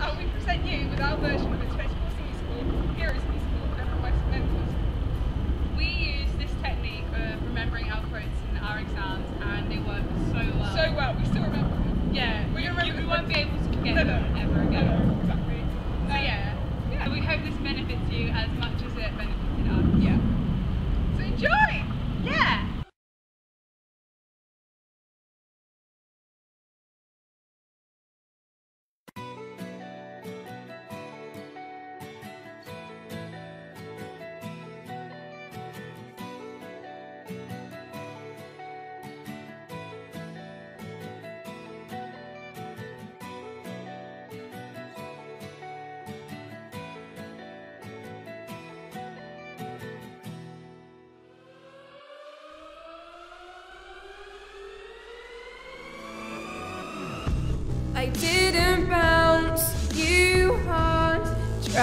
and we present you with our version of the 2014 musical, Heroes Musical, and West Memphis. We use this technique of remembering our quotes in our exams and it works so well. So well, we still remember it. yeah, We you, remember you, we won't be able to forget No, no. them ever No, again. no, exactly. So Um, yeah. yeah. So we hope this benefits you as much as it benefited us. Yeah.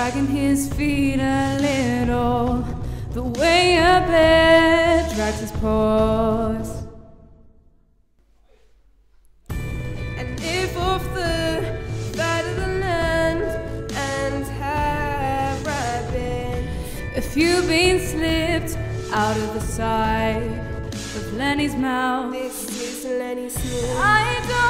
Dragging his feet a little. The way a bear drags his paws. And if off the side of the land and have I been, if you've been slipped out of the side of Lennie's mouth. This is Lennie Smith.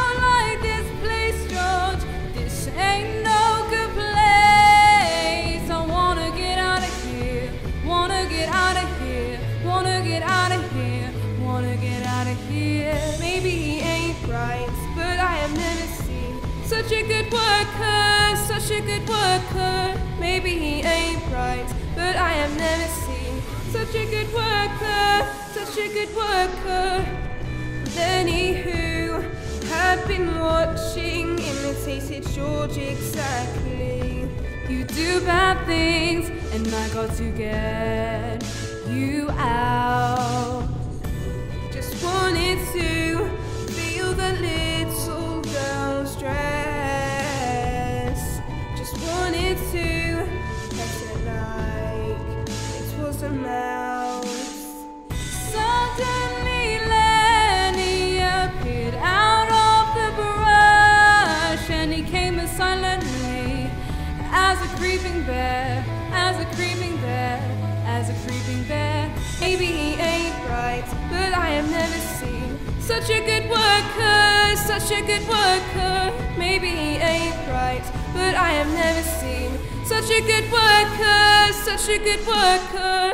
Such a good worker. Such a good worker. Maybe he ain't right, but I have never seen such a good worker. Such a good worker. Lennie, who had been watching, imitated George exactly. You do bad things, and I got to get you out. Suddenly, Lennie appeared out of the brush, and he came as silently as a creeping bear, as a creeping bear, as a creeping bear. Maybe he ain't but I have never seen such a good worker, such a good worker. Maybe he ain't right, but I have never seen such a good worker, such a good worker.